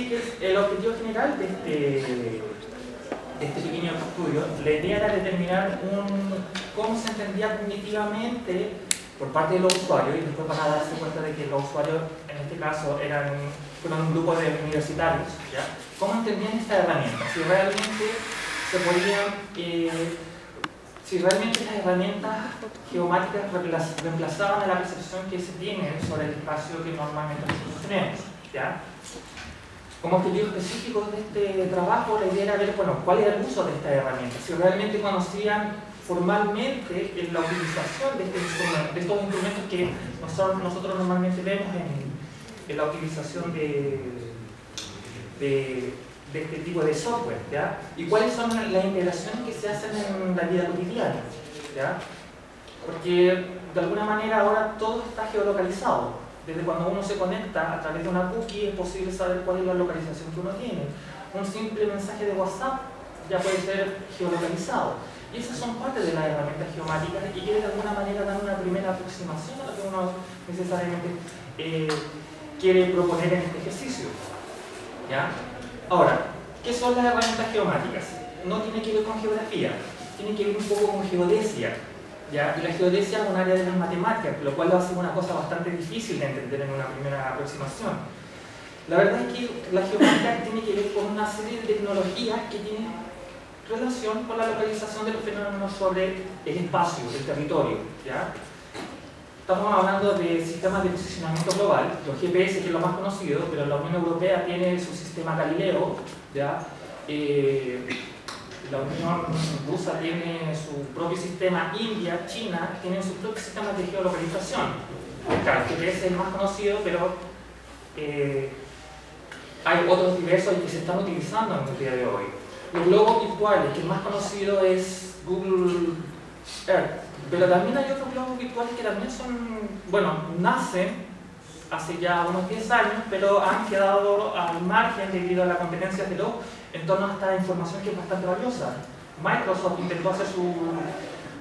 así que el objetivo general de este, este pequeño estudio, la idea era determinar un, cómo se entendía cognitivamente por parte de los usuarios, y después van a darse cuenta de que los usuarios, en este caso, eran fueron un grupo de universitarios, ¿ya? ¿cómo entendían esta herramienta? Si realmente se podían, eh, si realmente estas herramientas geomáticas reemplazaban a la percepción que se tiene sobre el espacio que normalmente nosotros tenemos. ¿ya? Como objetivo específico de este trabajo, la idea era ver bueno, cuál era el uso de estas herramientas, si realmente conocían formalmente la utilización de, este de estos instrumentos que nosotros, normalmente vemos en, en la utilización de, de, este tipo de software, ¿ya? Y cuáles son las integraciones que se hacen en la vida cotidiana, ¿ya? Porque de alguna manera ahora todo está geolocalizado. Desde cuando uno se conecta a través de una cookie es posible saber cuál es la localización que uno tiene. Un simple mensaje de WhatsApp ya puede ser geolocalizado. Y esas son parte de las herramientas geomáticas y que de alguna manera dan una primera aproximación a lo que uno necesariamente eh, quiere proponer en este ejercicio. ¿Ya? Ahora, ¿qué son las herramientas geomáticas? No tiene que ver con geografía, tiene que ver un poco con geodesia. ¿Ya? Y la geodesia es un área de las matemáticas, lo cual lo hace una cosa bastante difícil de entender en una primera aproximación. La verdad es que la geomática tiene que ver con una serie de tecnologías que tienen relación con la localización de los fenómenos sobre el espacio, el territorio. ¿ya? Estamos hablando de sistemas de posicionamiento global, los GPS que es lo más conocido, pero la Unión Europea tiene su sistema Galileo, ¿ya? Eh, la Unión Rusa tiene su propio sistema, India, China tienen sus propios sistemas de geolocalización. Claro, GPS es el más conocido, pero eh, hay otros diversos que se están utilizando en el día de hoy. Los globos virtuales, que el más conocido es Google Earth, pero también hay otros globos virtuales que también son, bueno, nacen hace ya unos 10 años, pero han quedado al margen debido a la competencia de los en torno a esta información que es bastante valiosa. Microsoft intentó hacer su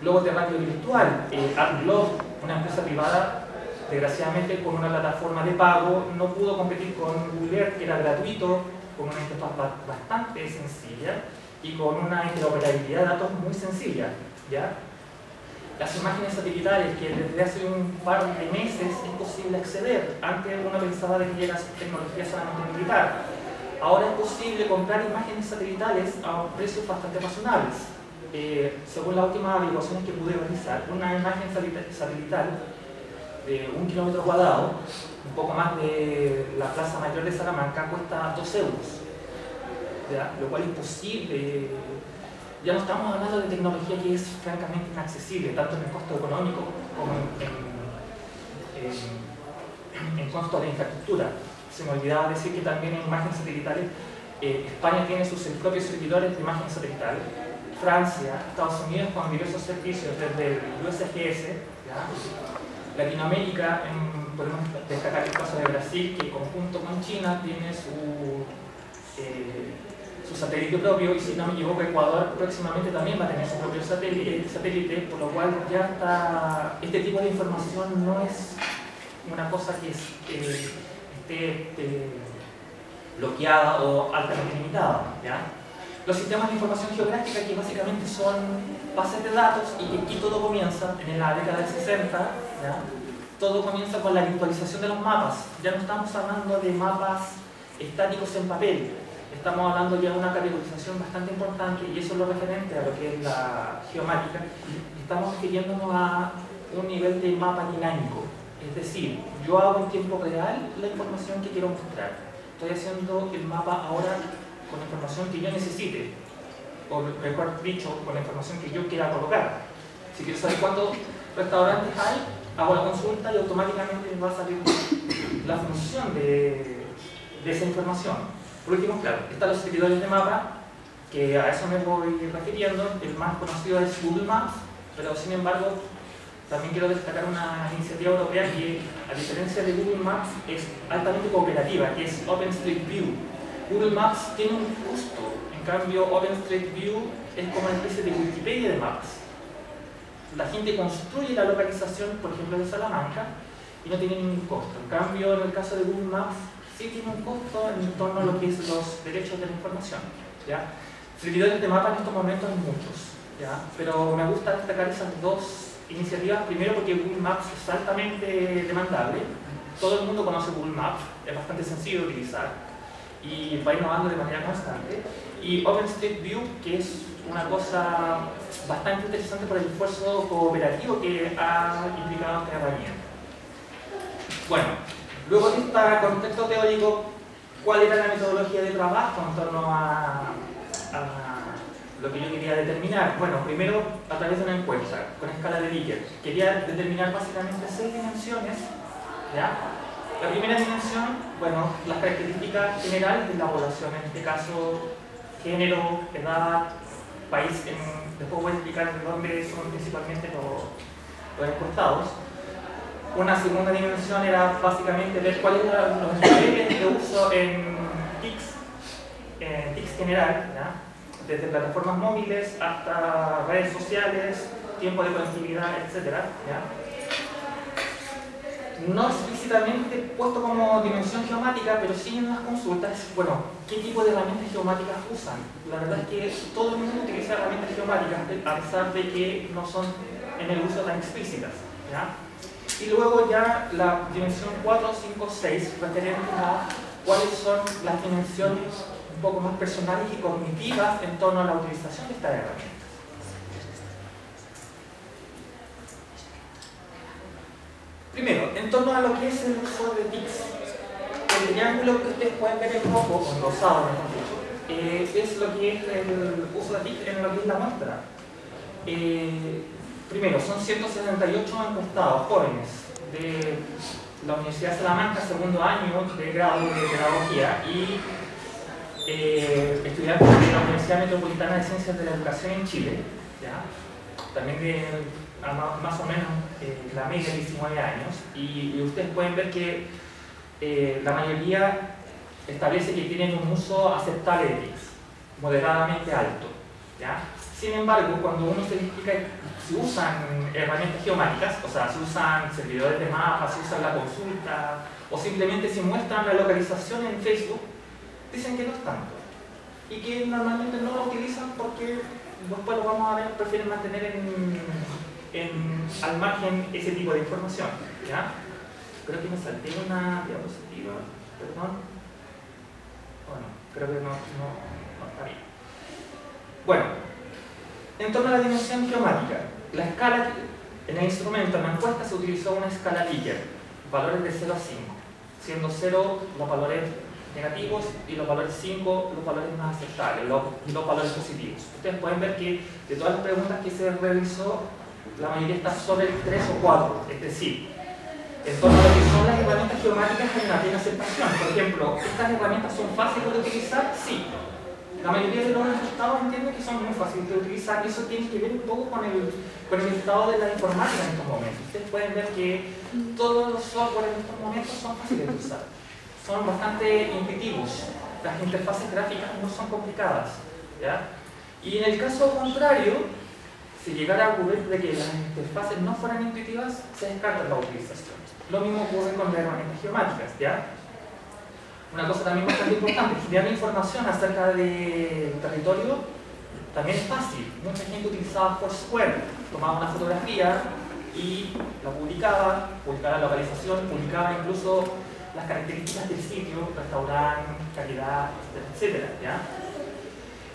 globo terráqueo virtual. Eh, AdGlobe, una empresa privada, desgraciadamente con una plataforma de pago, no pudo competir con Google Earth, que era gratuito, con una interfaz bastante sencilla y con una interoperabilidad de datos muy sencilla. ¿ya? las imágenes satelitales que desde hace un par de meses es posible acceder. Antes uno pensaba de que era tecnología solamente militar. Ahora es posible comprar imágenes satelitales a precios bastante razonables. Eh, según las últimas averiguaciones que pude realizar, una imagen satelital de un kilómetro cuadrado, un poco más de la Plaza Mayor de Salamanca, cuesta 2 euros, lo cual es imposible ya no estamos hablando de tecnología que es francamente inaccesible, tanto en el costo económico como en, en, costo de infraestructura. Se me olvidaba decir que también en imágenes satelitales eh, España tiene sus propios servidores de imagen satelital, Francia, Estados Unidos con diversos servicios desde el USGS, Latinoamérica, podemos destacar el caso de Brasil que conjunto con China tiene su eh, su satélite propio y si no me equivoco Ecuador próximamente también va a tener su propio satélite, satélite por lo cual ya está, este tipo de información no es una cosa que esté eh, bloqueada o altamente limitada. ¿ya? Los sistemas de información geográfica que básicamente son bases de datos y que aquí todo comienza en la década del 60, ¿ya? todo comienza con la virtualización de los mapas. Ya no estamos hablando de mapas estáticos en papel, estamos hablando ya de una categorización bastante importante y eso es lo referente a lo que es la geomática. Estamos refiriéndonos a un nivel de mapa dinámico. Es decir, yo hago en tiempo real la información que quiero mostrar. Estoy haciendo el mapa ahora con la información que yo necesite, o mejor dicho, con la información que yo quiera colocar. Si quiero saber cuántos restaurantes hay, hago la consulta y automáticamente me va a salir la función de, esa información. Por último, claro, están los servidores de mapa, que a eso me voy refiriendo. El más conocido es Google Maps, pero sin embargo, también quiero destacar una iniciativa europea que, a diferencia de Google Maps, es altamente cooperativa, que es OpenStreetView. Google Maps tiene un costo, en cambio OpenStreetView es como una especie de Wikipedia de maps. La gente construye la localización, por ejemplo, de Salamanca, y no tiene ningún costo. En cambio, en el caso de Google Maps, sí tiene un costo en torno a lo que es los derechos de la información. ¿ya? Servidores de mapa en estos momentos hay muchos, ¿ya? pero me gusta destacar esas dos iniciativas. Primero porque Google Maps es altamente demandable. Todo el mundo conoce Google Maps, es bastante sencillo de utilizar y va innovando de manera constante. Y OpenStreetView, que es una cosa bastante interesante por el esfuerzo cooperativo que ha implicado esta herramienta. Bueno, luego de este contexto teórico, ¿cuál era la metodología de trabajo en torno a, lo que yo quería determinar? Bueno, primero a través de una encuesta con escala de Likert. Quería determinar básicamente seis dimensiones. ¿ya? La primera dimensión, bueno, las características generales de la población, en este caso género, edad, país, después voy a explicar dónde son principalmente los, los encuestados. Una segunda dimensión era básicamente ver cuáles eran los niveles de uso en TICs, en TICs general, desde plataformas móviles hasta redes sociales, tiempo de conectividad, etc. No explícitamente puesto como dimensión geomática, pero sí en las consultas, bueno, ¿qué tipo de herramientas geomáticas usan? La verdad es que todo el mundo utiliza herramientas geomáticas, a pesar de que no son en el uso tan explícitas. Y luego ya la dimensión 4, 5, 6, referente a cuáles son las dimensiones un poco más personales y cognitivas en torno a la utilización de esta herramienta. Primero, en torno a lo que es el uso de TICs. El triángulo que ustedes pueden ver en rojo, con rosado, eh, es lo que es el uso de TICs en lo que es la muestra. Eh, Primero, son 178 encuestados jóvenes de la Universidad de Salamanca, segundo año de grado de pedagogía, y eh, estudiantes de la Universidad Metropolitana de Ciencias de la Educación en Chile, también de más o menos eh, la media de 19 años, y, ustedes pueden ver que eh, la mayoría establece que tienen un uso aceptable de TICs, moderadamente alto. ¿ya? Sin embargo, cuando uno se explica si usan herramientas geomáticas, o sea, si usan servidores de mapas, si usan la consulta, o simplemente si muestran la localización en Facebook, dicen que no es tanto. Y que normalmente no lo utilizan porque después lo vamos a ver, prefieren mantener en, al margen ese tipo de información. ¿ya? Creo que me salté una diapositiva, perdón. Bueno, creo que no, no, no está bien. Bueno, en torno a la dimensión geomática, la escala, en el instrumento, en la encuesta se utilizó una escala Likert, valores de 0 a 5, siendo 0 los valores negativos y los valores 5 los valores más aceptables, los, los valores positivos. Ustedes pueden ver que de todas las preguntas que se realizó, la mayoría está sobre el 3 o 4, es decir, en son las herramientas geomáticas hay una plena aceptación. Por ejemplo, ¿estas herramientas son fáciles de utilizar? Sí, la mayoría de los resultados entienden que son muy fáciles de utilizar eso tiene que ver un poco con el, con el estado de la informática en estos momentos. Ustedes pueden ver que todos los software en estos momentos son fáciles de usar, son bastante intuitivos, las interfaces gráficas no son complicadas. ¿ya? Y en el caso contrario, si llegara a ocurrir de que las interfaces no fueran intuitivas, se descarta la utilización. Lo mismo ocurre con las herramientas geomáticas. ¿ya? Una cosa también bastante importante, generar información acerca del territorio también es fácil. Mucha gente utilizaba Foursquare, tomaba una fotografía y la publicaba, publicaba la localización, publicaba incluso las características del sitio, restaurante, calidad, etcétera, ¿ya?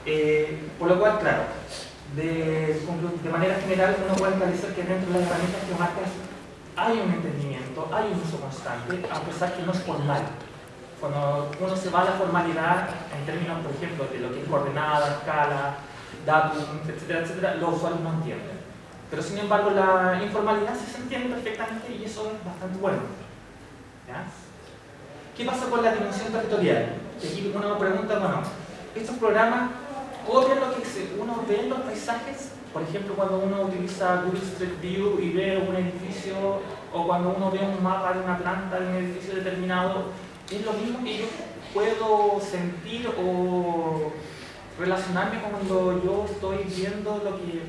Eh, por lo cual, claro, de, de, manera general uno puede establecer que dentro de las herramientas geomáticas hay un entendimiento, hay un uso constante, a pesar que no es formal cuando uno se va a la formalidad en términos, por ejemplo, de lo que es coordenada, escala, datum, etcétera, etcétera, los usuarios no entienden. Pero sin embargo, la informalidad sí se entiende perfectamente y eso es bastante bueno. ¿Qué pasa con la dimensión territorial? Aquí uno pregunta, bueno, estos programas copian lo que uno ve en los paisajes, por ejemplo, cuando uno utiliza Google Street View y ve un edificio, o cuando uno ve un mapa de una planta de un edificio determinado, es lo mismo que yo puedo sentir o relacionarme cuando yo estoy viendo lo que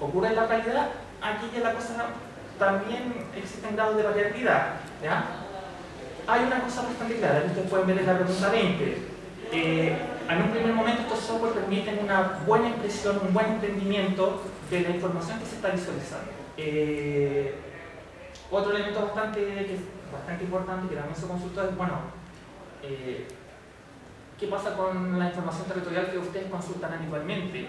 ocurre en la realidad. Aquí ya la cosa también existen grados de variabilidad. ¿ya? Hay una cosa bastante clara, ustedes pueden ver en la pregunta 20. Eh, en un primer momento estos software permiten una buena impresión, un buen entendimiento de la información que se está visualizando. Eh, otro elemento bastante, bastante importante que también se consultó es, bueno, eh, ¿qué pasa con la información territorial que ustedes consultan habitualmente?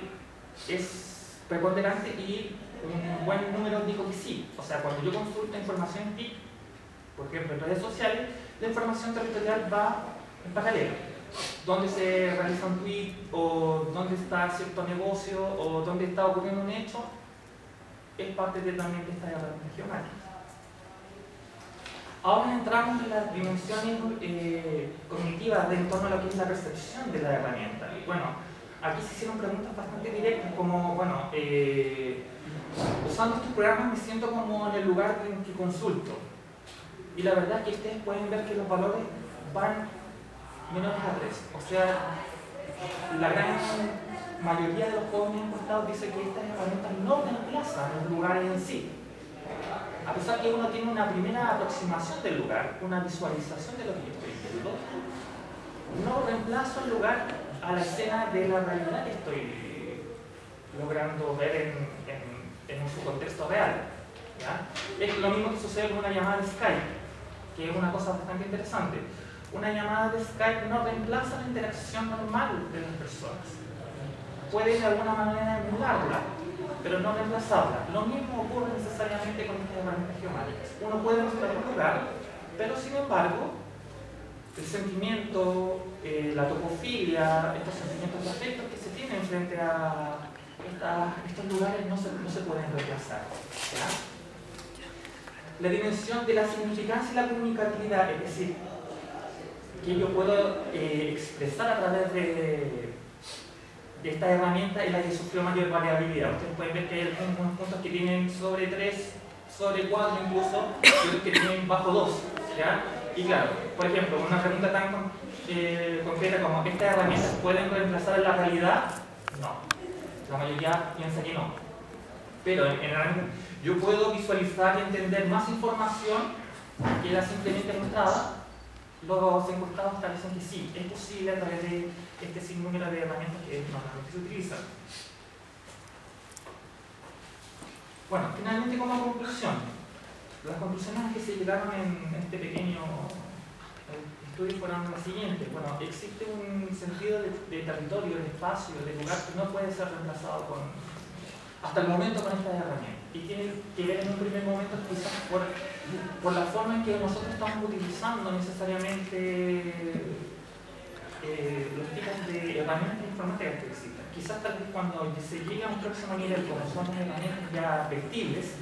¿Es preponderante? Y un buen número dijo que sí. O sea, cuando yo consulto información TIC, por ejemplo en redes sociales, la información territorial va en paralelo dónde se realiza un tweet o dónde está cierto negocio o dónde está ocurriendo un hecho, es parte de, también de esta herramienta geomática. Ahora entramos en las dimensiones eh, cognitivas de en torno a lo que es la percepción de la herramienta. Bueno, aquí se hicieron preguntas bastante directas como, bueno, eh, usando estos programas me siento como en el lugar en que consulto. Y la verdad es que ustedes pueden ver que los valores van menores a 3. O sea, la gran mayoría de los jóvenes encuestados dice que estas herramientas no reemplazan los lugares en sí. A pesar que uno tiene una primera aproximación del lugar, una visualización de lo que yo estoy viendo, no reemplazo el lugar a la escena de la realidad que estoy logrando ver en, en, en su contexto real. Es lo mismo que sucede con una llamada de Skype, que es una cosa bastante interesante una llamada de Skype no reemplaza la interacción normal de las personas. Puede de alguna manera emularla, pero no reemplazarla. Lo mismo ocurre necesariamente con estas herramientas geomáticas. Uno puede mostrar un lugar, pero sin embargo, el sentimiento, eh, la topofilia, estos sentimientos de afecto que se tienen frente a estos lugares no se pueden reemplazar. La dimensión de la significancia y la comunicatividad, es decir, que yo puedo eh, expresar a través de, de esta herramienta es la que sufrió mayor variabilidad. Ustedes pueden ver que hay algunos puntos que tienen sobre 3, sobre 4 incluso, y otros que tienen bajo 2. ¿ya? Y claro, por ejemplo, una pregunta tan eh, concreta como ¿estas herramientas pueden reemplazar la realidad? No. La mayoría piensa que no. Pero en, en, yo puedo visualizar y entender más información que la simplemente mostrada los encuestados establecen que sí, es posible a través de este sinnúmero de herramientas que normalmente se utilizan. Bueno, finalmente como conclusión, las conclusiones que se llegaron en este pequeño estudio fueron las siguientes. Bueno, existe un sentido de, de territorio, de espacio, de lugar que no puede ser reemplazado con, hasta el momento con estas herramientas. Y tiene que ver en un primer momento quizás por, por la forma en que nosotros estamos utilizando necesariamente eh, los tipos de herramientas informáticas que existen. Quizás tal vez cuando se llegue a un próximo nivel, como son herramientas ya vectibles,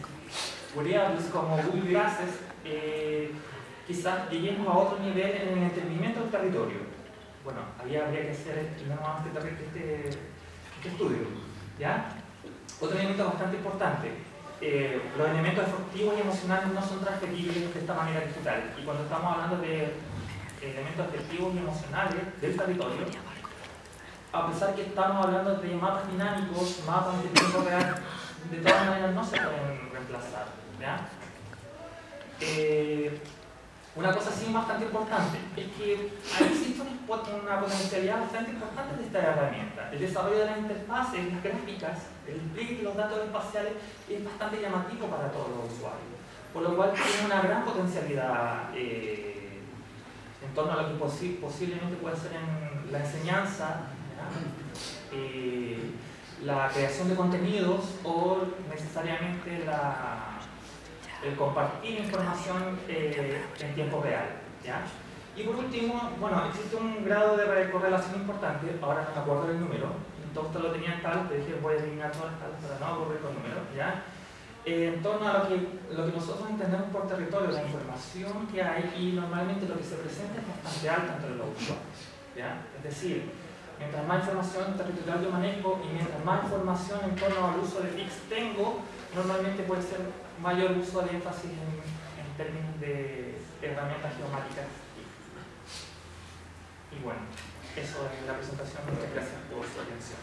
variables como Google Glasses, eh, quizás lleguemos a otro nivel en el entendimiento del territorio. Bueno, ahí habría que hacer este, este, este estudio. ¿ya? Otro elemento bastante importante, eh, los elementos afectivos y emocionales no son transferibles de esta manera digital. Y cuando estamos hablando de elementos afectivos y emocionales del territorio, a pesar que estamos hablando de mapas dinámicos, mapas de tiempo real, de todas maneras no se pueden reemplazar. Eh, una cosa sí bastante importante es que existe una potencialidad bastante importante de esta herramienta. El desarrollo de las interfaces, las gráficas, el despliegue de los datos espaciales es bastante llamativo para todos los usuarios. Por lo cual tiene una gran potencialidad eh, en torno a lo que posiblemente puede ser en la enseñanza, eh, la creación de contenidos o necesariamente la el compartir información eh, en tiempo real. ¿ya? Y por último, bueno, existe un grado de correlación importante, ahora no me acuerdo del número, entonces lo tenía en tal, te dije voy a eliminar todas las talas para no ocurrir con números, ¿ya? Eh, en torno a lo que, lo que nosotros entendemos por territorio, la información que hay y normalmente lo que se presenta es bastante alta entre los usuarios. ¿ya? Es decir, mientras más información territorial yo manejo y mientras más información en torno al uso de FIX tengo, normalmente puede ser mayor uso de énfasis en, en términos de herramientas geomáticas. Y bueno, eso es la presentación. Muchas gracias por su atención.